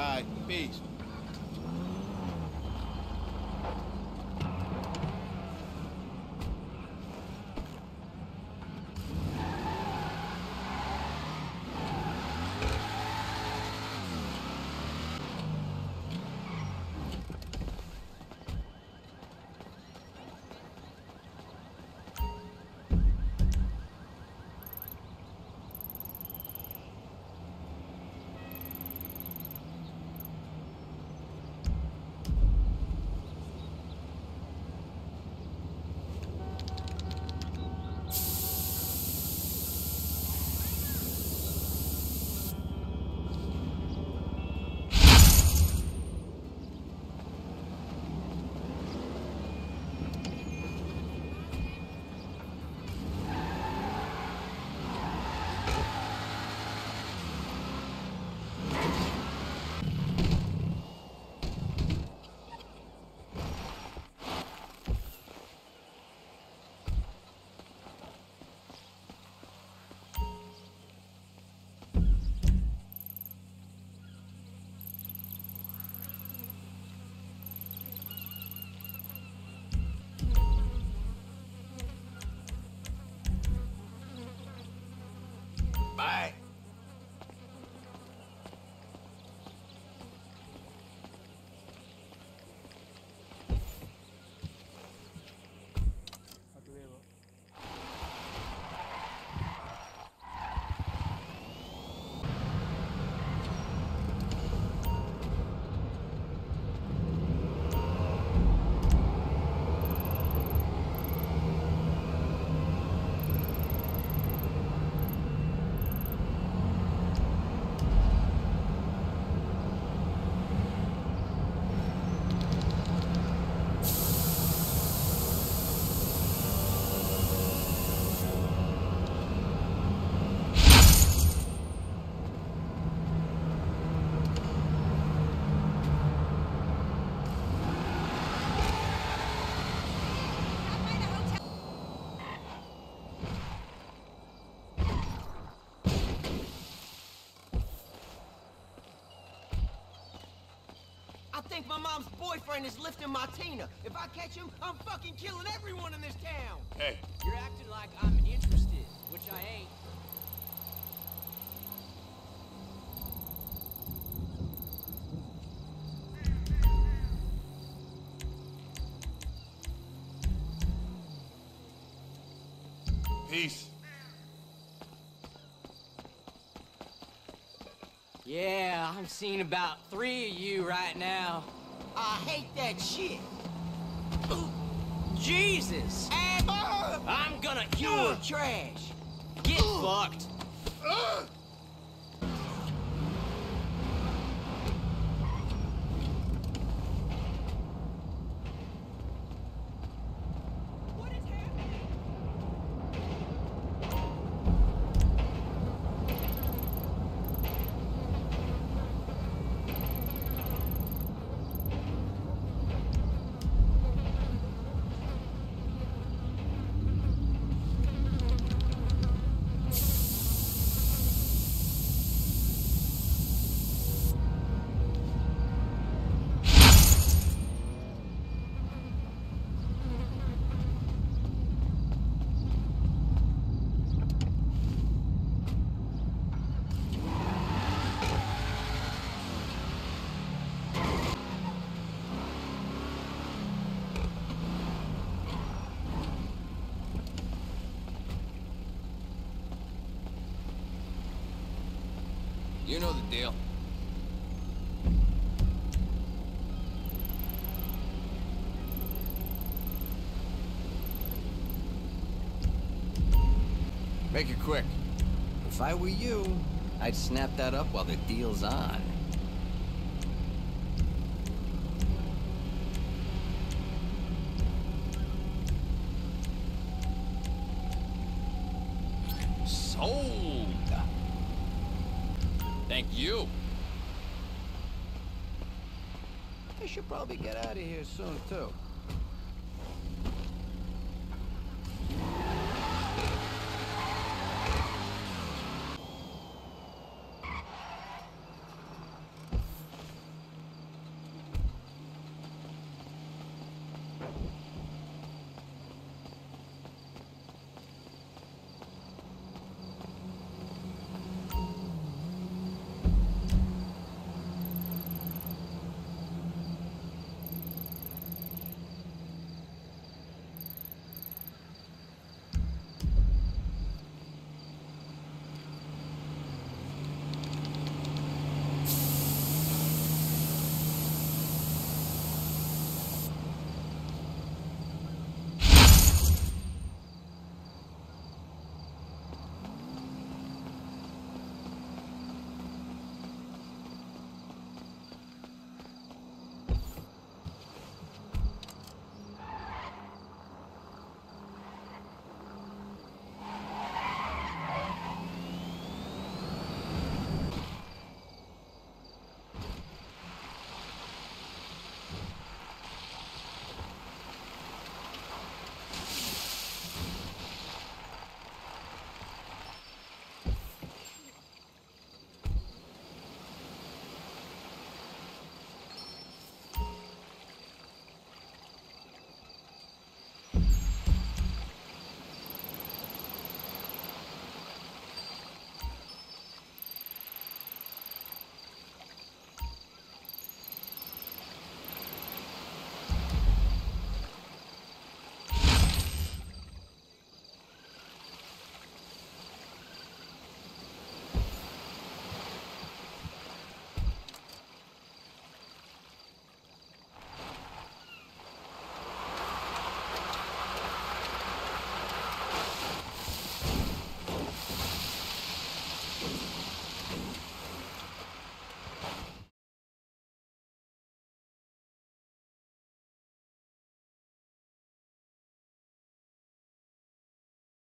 All right, peace. Think my mom's boyfriend is lifting my Tina. If I catch him, I'm fucking killing everyone in this town. Hey, You're acting like I'm interested, which I ain't. peace. Yeah, I'm seeing about three of you right now. I hate that shit. Jesus! I'm gonna you trash. get fucked. You know the deal. Make it quick. If I were you, I'd snap that up while the deal's on. I should probably get out of here soon, too.